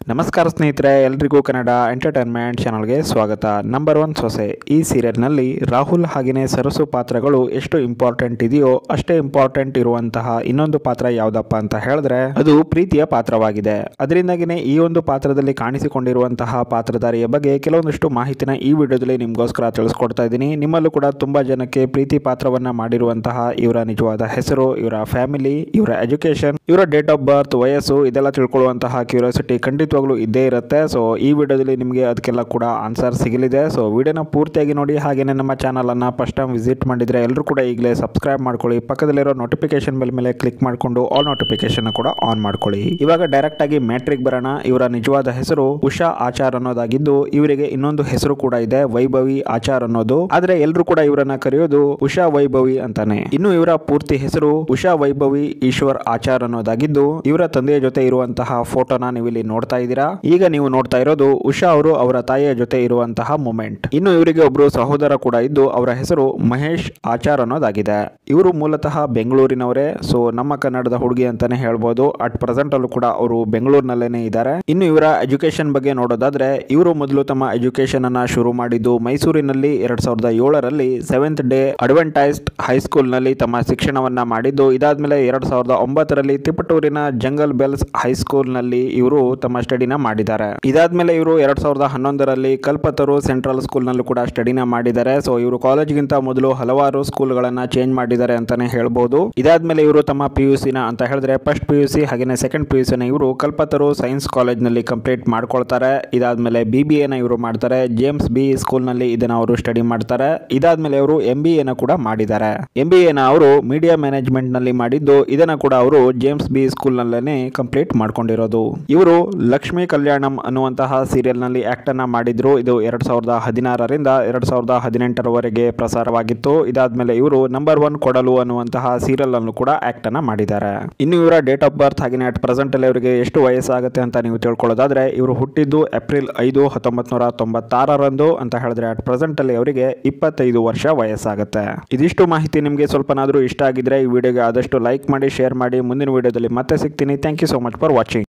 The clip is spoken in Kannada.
ನಮಸ್ಕಾರ ಸ್ನೇಹಿತರೆ, ಎಲ್ರಿಗೂ ಕನ್ನಡ ಎಂಟರ್ಟೈನ್ಮೆಂಟ್ ಚಾನಲ್ಗೆ ಸ್ವಾಗತ. ನಂಬರ್ ಒನ್ ಸೊಸೆ. ಈ ಸೀರಿಯಲ್ನಲ್ಲಿ ರಾಹುಲ್ ಹಾಗೆಯೇ ಸರಸು ಪಾತ್ರಗಳು ಎಷ್ಟು ಇಂಪಾರ್ಟೆಂಟ್ ಇದೆಯೋ ಅಷ್ಟೇ ಇಂಪಾರ್ಟೆಂಟ್ ಇರುವಂತಹ ಇನ್ನೊಂದು ಪಾತ್ರ ಯಾವುದಪ್ಪ ಅಂತ ಹೇಳಿದ್ರೆ, ಅದು ಪ್ರೀತಿಯ ಪಾತ್ರವಾಗಿದೆ. ಅದರಿಂದಾಗಿನೇ ಈ ಒಂದು ಪಾತ್ರದಲ್ಲಿ ಕಾಣಿಸಿಕೊಂಡಿರುವಂತಹ ಪಾತ್ರಧಾರಿಯ ಬಗ್ಗೆ ಕೆಲವೊಂದಷ್ಟು ಮಾಹಿತಿನ ಈ ವಿಡಿಯೋದಲ್ಲಿ ನಿಮಗೋಸ್ಕರ ತಿಳಿಸ್ಕೊಡ್ತಾ ಇದ್ದೀನಿ. ನಿಮ್ಮಲ್ಲೂ ಕೂಡ ತುಂಬಾ ಜನಕ್ಕೆ ಪ್ರೀತಿ ಪಾತ್ರವನ್ನ ಮಾಡಿರುವಂತಹ ಇವರ ನಿಜವಾದ ಹೆಸರು, ಇವರ ಫ್ಯಾಮಿಲಿ, ಇವರ ಎಜುಕೇಶನ್ ಇವರ ಡೇಟ್ ಆಫ್ ಬರ್ತ್, ವಯಸ್ಸು, ಇದೆಲ್ಲ ತಿಳ್ಕೊಳ್ಳುವಂತಹ ಕ್ಯೂರಿಯಾಸಿಟಿ ಖಂಡಿತವಾಗ್ಲೂ ಇದ್ದೇ ಇರುತ್ತೆ. ಸೊ ಈ ವಿಡಿಯೋದಲ್ಲಿ ನಿಮಗೆ ಅದಕ್ಕೆಲ್ಲ ಕೂಡ ಆನ್ಸರ್ ಸಿಗಲಿದೆ. ಸೊ ವಿಡಿಯೋನ ಪೂರ್ತಿಯಾಗಿ ನೋಡಿ ಹಾಗೆಯೇ ನಮ್ಮ ಚಾನಲನ್ನು ಫಸ್ಟ್ ಟೈಮ್ ವಿಸಿಟ್ ಮಾಡಿದ್ರೆ ಎಲ್ಲರೂ ಕೂಡ ಈಗಲೇ ಸಬ್ಸ್ಕ್ರೈಬ್ ಮಾಡ್ಕೊಳ್ಳಿ. ಪಕ್ಕದಲ್ಲಿರೋ ನೋಟಿಫಿಕೇಶನ್ ಬೆಲ್ ಮೇಲೆ ಕ್ಲಿಕ್ ಮಾಡಿಕೊಂಡು ಆಲ್ ನೋಟಿಫಿಕೇಶನ್ ಕೂಡ ಆನ್ ಮಾಡ್ಕೊಳ್ಳಿ. ಇವಾಗ ಡೈರೆಕ್ಟ್ ಆಗಿ ಮ್ಯಾಟ್ರಿಕ್ ಬರೋಣ. ಇವರ ನಿಜವಾದ ಹೆಸರು ಉಷಾ ಆಚಾರ್ ಅನ್ನೋದಾಗಿದ್ದು, ಇವರಿಗೆ ಇನ್ನೊಂದು ಹೆಸರು ಕೂಡ ಇದೆ, ವೈಭವಿ ಆಚಾರ್ ಅನ್ನೋದು. ಆದ್ರೆ ಎಲ್ಲರೂ ಕೂಡ ಇವರನ್ನ ಕರೆಯೋದು ಉಷಾ ವೈಭವಿ ಅಂತಾನೆ. ಇನ್ನು ಇವರ ಪೂರ್ತಿ ಹೆಸರು ಉಷಾ ವೈಭವಿ ಈಶ್ವರ್ ಆಚಾರ್ ಅನ್ನೋದಾಗಿದ್ದು, ಇವರ ತಂದೆಯ ಜೊತೆ ಇರುವಂತಹ ಫೋಟೋನ ನೀವು ಇಲ್ಲಿ ನೋಡ್ತಾ ಇದ್ದೀರಾ? ಈಗ ನೀವು ನೋಡ್ತಾ ಇರೋದು ಉಷಾ ಅವರು ಅವರ ತಾಯಿಯ ಜೊತೆ ಇರುವಂತಹ ಮೂಮೆಂಟ್ ಇನ್ನು ಇವರಿಗೆ ಒಬ್ಬರು ಸಹೋದರ ಕೂಡ ಇದ್ದು ಅವರ ಹೆಸರು ಮಹೇಶ್ ಆಚಾರ್ ಅನ್ನೋದಾಗಿದೆ. ಇವರು ಮೂಲತಃ ಬೆಂಗಳೂರಿನವರೇ ಸೊ ನಮ್ಮ ಕನ್ನಡದ ಹುಡುಗಿ ಅಂತಾನೆ ಹೇಳ್ಬೋದು. ಅಟ್ ಪ್ರೆಸೆಂಟ್ ಅಲ್ಲೂ ಕೂಡ ಅವರು ಬೆಂಗಳೂರಿನಲ್ಲೇನೆ ಇದ್ದಾರೆ. ಇನ್ನು ಇವರ ಎಜುಕೇಶನ್ ಬಗ್ಗೆ ನೋಡೋದಾದ್ರೆ, ಇವರು ಮೊದಲು ತಮ್ಮ ಎಜುಕೇಶನ್ ಅನ್ನ ಶುರು ಮಾಡಿದ್ದು ಮೈಸೂರಿನಲ್ಲಿ ಎರಡ್ ಸಾವಿರದ ಏಳರಲ್ಲಿ ಸೆವೆಂತ್ ಡೇ ಅಡ್ವೆಂಟೈಸ್ಡ್ ಹೈಸ್ಕೂಲ್ನಲ್ಲಿ ತಮ್ಮ ಶಿಕ್ಷಣವನ್ನ ಮಾಡಿದ್ದು. ಇದಾದ್ಮೇಲೆ ಎರಡ್ ಸಾವಿರದ ಒಂಬತ್ತರಲ್ಲಿ ತಿಪಟೂರಿನ ಜಂಗಲ್ ಬೆಲ್ಸ್ ಹೈಸ್ಕೂಲ್ನಲ್ಲಿ ಇವರು ತಮ್ಮ ಸ್ಟಡಿನ ಮಾಡಿದ್ದಾರೆ. ಇದಾದ್ಮೇಲೆ ಇವರು ಎರಡ್ ಸಾವಿರದ ಹನ್ನೊಂದರಲ್ಲಿ ಕಲ್ಪತರು ಸೆಂಟ್ರಲ್ ಸ್ಕೂಲ್ ನಲ್ಲೂ ಕೂಡ ಸ್ಟಡಿನ ಮಾಡಿದ್ದಾರೆ. ಸೊ ಇವರು ಕಾಲೇಜ್ಗಿಂತ ಮೊದಲು ಹಲವಾರು ಸ್ಕೂಲ್ಗಳನ್ನ ಚೇಂಜ್ ಮಾಡಿದ್ದಾರೆ ಅಂತಾನೆ ಹೇಳ್ಬೋದು. ಇದಾದ್ಮೇಲೆ ಇವರು ತಮ್ಮ ಪಿ ಯು ಸಿನ ಅಂತ ಹೇಳಿದ್ರೆ ಫಸ್ಟ್ ಪಿ ಯು ಸಿ ಹಾಗೆಯೇ ಸೆಕೆಂಡ್ ಪಿ ಯು ಸಿನ ಇವರು ಕಲ್ಪತರು ಸೈನ್ಸ್ ಕಾಲೇಜ್ನಲ್ಲಿ ಕಂಪ್ಲೀಟ್ ಮಾಡ್ಕೊಳ್ತಾರೆ. ಇದಾದ್ಮೇಲೆ ಬಿ ಬಿ ಎನ ಇವರು ಮಾಡ್ತಾರೆ. ಜೇಮ್ಸ್ ಬಿ ಸ್ಕೂಲ್ನಲ್ಲಿ ಇದನ್ನ ಅವರು ಸ್ಟಡಿ ಮಾಡ್ತಾರೆ. ಇದಾದ್ಮೇಲೆ ಅವರು ಎಂ ಬಿ ಎನ ಕೂಡ ಮಾಡಿದ್ದಾರೆ. ಎಂ ಬಿ ಎನ ಅವರು ಮೀಡಿಯಾ ಮ್ಯಾನೇಜ್ಮೆಂಟ್ನಲ್ಲಿ ಮಾಡಿದ್ದು, ಇದನ್ನ ಕೂಡ ಅವರು ಜೇಮ್ಸ್ ಬಿ ಸ್ಕೂಲ್ ನಲ್ಲೇ ಕಂಪ್ಲೀಟ್ ಮಾಡ್ಕೊಂಡಿರೋದು. ಇವರು ಲಕ್ಷ್ಮೀ ಕಲ್ಯಾಣಂ ಅನ್ನುವಂತಹ ಸೀರಿಯಲ್ನಲ್ಲಿ ಆಕ್ಟ್ ಅನ್ನ ಮಾಡಿದ್ರು. ಇದು ಎರಡು ಸಾವಿರದ ಹದಿನಾರರಿಂದ ಎರಡು ಸಾವಿರದ ಹದಿನೆಂಟರವರೆಗೆ ಪ್ರಸಾರವಾಗಿತ್ತು. ಇದಾದ್ಮೇಲೆ ಇವರು ನಂಬರ್ ಒನ್ ಕೊಡಲು ಅನ್ನುವಂತಹ ಸೀರಿಯಲ್ ಅನ್ನು ಕೂಡ ಆ್ಯಕ್ಟನ್ನು ಮಾಡಿದ್ದಾರೆ. ಇನ್ನು ಇವರ ಡೇಟ್ ಆಫ್ ಬರ್ತ್ ಹಾಗೆ ಅಟ್ ಪ್ರೆಸೆಂಟಲ್ಲಿ ಇವರಿಗೆ ಎಷ್ಟು ವಯಸ್ಸಾಗುತ್ತೆ ಅಂತ ನೀವು ತಿಳ್ಕೊಳ್ಳೋದಾದರೆ, ಇವರು ಹುಟ್ಟಿದ್ದು ಏಪ್ರಿಲ್ ಐದು ಹತ್ತೊಂಬತ್ತು ನೂರ ತೊಂಬತ್ತಾರರಂದು ಅಂತ ಹೇಳಿದ್ರೆ ಅಟ್ ಪ್ರೆಸೆಂಟ್ ಅಲ್ಲಿ ಅವರಿಗೆ ಇಪ್ಪತ್ತೈದು ವರ್ಷ ವಯಸ್ಸಾಗುತ್ತೆ. ಇದಿಷ್ಟು ಮಾಹಿತಿ ನಿಮಗೆ ಸ್ವಲ್ಪನಾದರೂ ಇಷ್ಟ ಆಗಿದ್ರೆ ಈ ವಿಡಿಯೋಗೆ ಆದಷ್ಟು ಲೈಕ್ ಮಾಡಿ ಶೇರ್ ಮಾಡಿ. ಮುಂದಿನ ವಿಡಿಯೋದಲ್ಲಿ ಮತ್ತೆ ಸಿಗ್ತೀನಿ. Thank you so much for watching